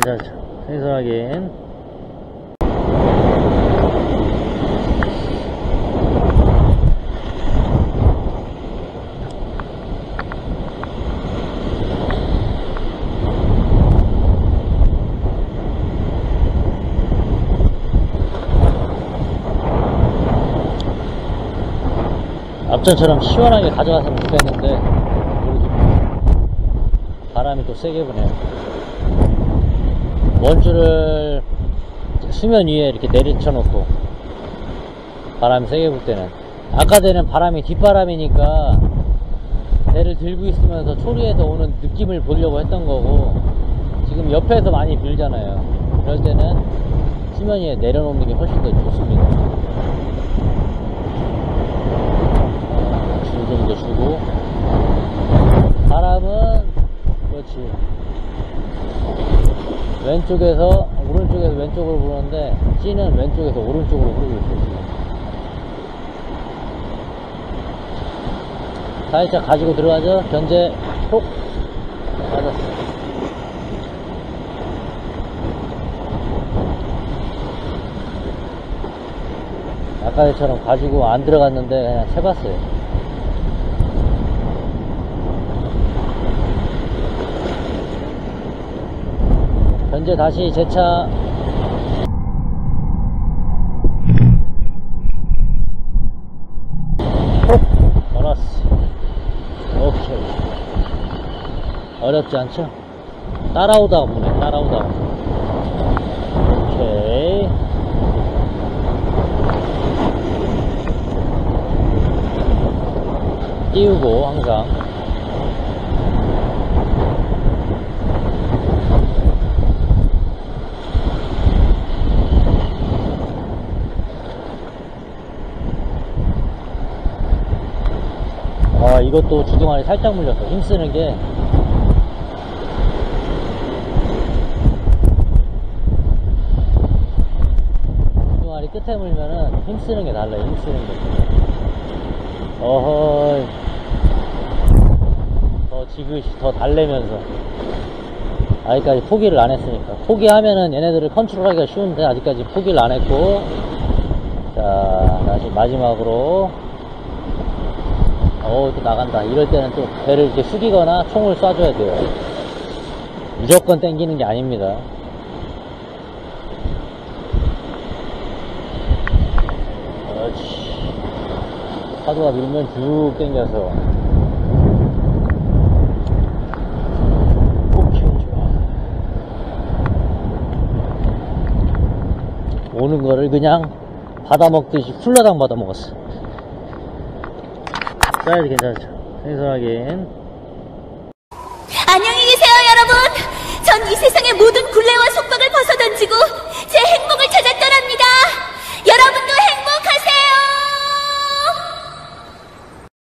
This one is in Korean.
괜찮죠. 생선 확인. 앞전처럼 시원하게 가져갔으면 좋겠는데. 바람이 또 세게 부네요 원줄을 수면 위에 이렇게 내리쳐 놓고 바람이 세게 불 때는. 아까 전에는 바람이 뒷바람이니까 배를 들고 있으면서 초리에서 오는 느낌을 보려고 했던 거고 지금 옆에서 많이 불잖아요. 그럴 때는 수면 위에 내려놓는 게 훨씬 더 좋습니다. 줄좀더 주고. 바람은 그렇지 왼쪽에서 오른쪽에서 왼쪽으로 부르는데 찌는 왼쪽에서 오른쪽으로 부르고 지금. 살짝 가지고 들어가죠? 견제 톡! 맞았어 아까처럼 가지고 안 들어갔는데 그냥 채봤어요 현재 다시 제차 알았어 오케이. 어렵지 않죠? 따라오다가 보네 따라오다가 오케이. 띄우고 항상 아 이것도 주둥아리 살짝 물렸어 힘쓰는 게. 주둥아리 끝에 물면은 힘쓰는 게 달라요 힘쓰는 게. 어허이. 더 지그시 더 달래면서. 아직까지 포기를 안 했으니까. 포기하면은 얘네들을 컨트롤하기가 쉬운데 아직까지 포기를 안 했고. 자 다시 마지막으로 어우 또 나간다. 이럴 때는 또 배를 이렇게 숙이거나 총을 쏴줘야 돼요. 무조건 땡기는 게 아닙니다. 그렇지 파도가 밀면 쭉 땡겨서. 오케이 좋아 오는 거를 그냥 받아먹듯이 훌라당 받아먹었어 사이즈 괜찮죠? 생선하긴 안녕히 계세요 여러분 전 이 세상의 모든 굴레와 속박을 벗어던지고 제 행...